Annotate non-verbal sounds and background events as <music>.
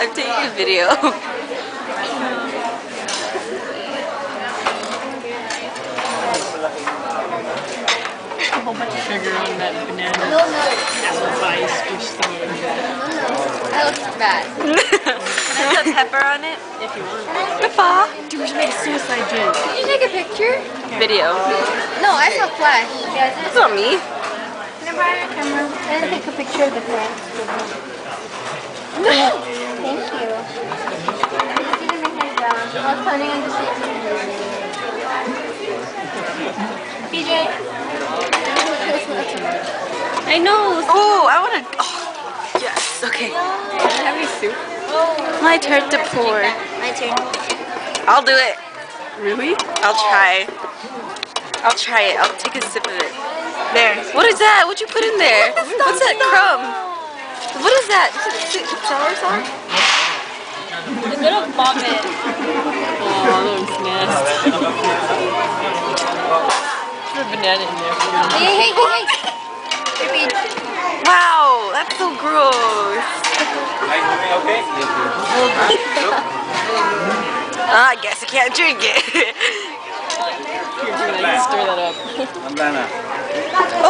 I'm taking a video. A whole bunch of sugar on that banana. No, no, Apple pie some of that. that looks bad. Can I put pepper on it? If you want. Pepper. Dude, we should make a suicide joke. Did you take a picture? Video. No, I saw flash. That's not me. Can I borrow your camera? And take a picture of the flash. <laughs> Thank you. I'm just gonna make my down. I was planning on just PJ. I know. Oh, I want to. Oh, yes. Okay. Have any soup? My turn to pour. My turn. I'll do it. Really? I'll try. I'll try it. I'll take a sip of it. There. What is that? What'd you put in there? What's that crumb? What is that? Is it sour sauce? I'm gonna vomit. Put a banana in there. Hey, hey, hey, hey. Repeat. Wow, that's so gross. I guess I can't drink it. Here, do that. Stir that up. Bandana. Oh.